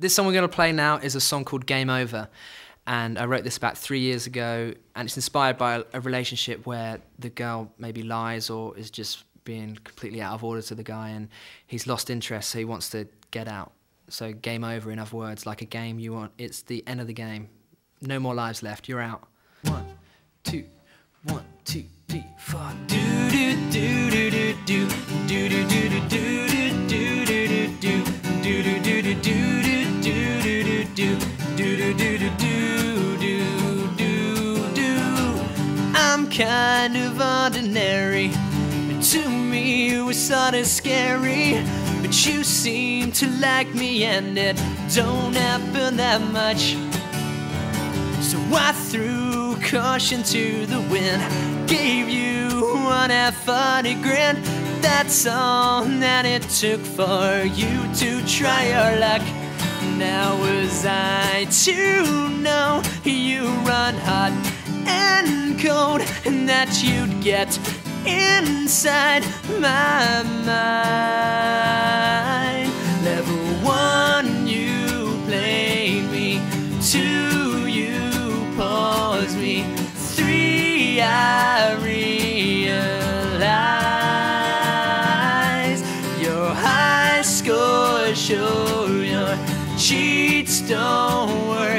this song we're going to play now is a song called Game Over. And I wrote this about three years ago, and it's inspired by a, relationship where the girl maybe lies or is just being completely out of order to the guy, and he's lost interest, so he wants to get out. So game over, in other words, like a game you want. It's the end of the game. No more lives left. You're out. One, two, one, two, three, four. Do do do do kind of ordinary. But to me you were sort of scary. But you seem to like me and it don't happen that much. So I threw caution to the wind gave you one half funny grin that's all that it took for you to try your luck. Now was I to know you run hot and cold and that you'd get inside my mind. Level one, you play me. Two, you pause me. Three, I realized your high score show your cheats don't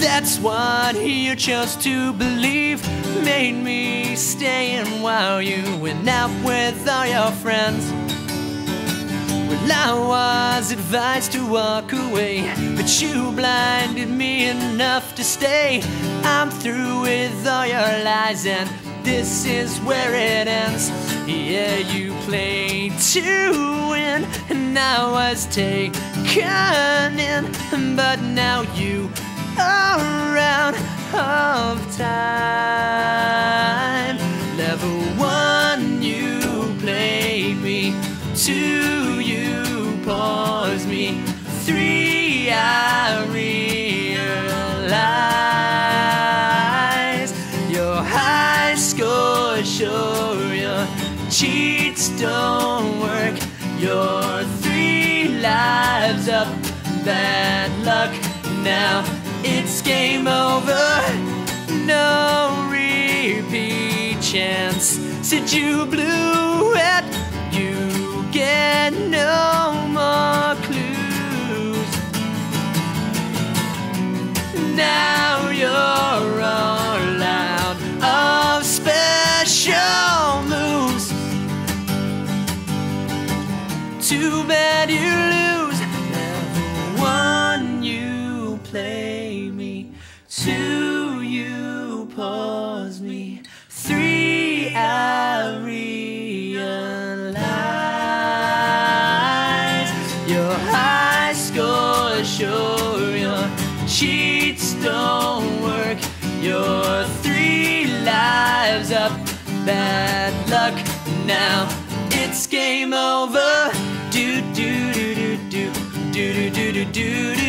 That's what you chose to believe. Made me stay in while you went out with all your friends. Well, I was advised to walk away, but you blinded me enough to stay. I'm through with all your lies, and this is where it ends. Yeah, you played to win, and I was taken in, but now you are out of time. Level one, you played me. Two, you paused me. Three, I realized your high score show your cheats don't work. Your three lives up, bad luck. Now it's game over. No repeat chance. Said you blew it. You get no more clues. Now you're all out of special moves. Too bad you lose. Score show your cheats don't work. Your three lives up, bad luck. Now it's game over. Do do do do do do do do do do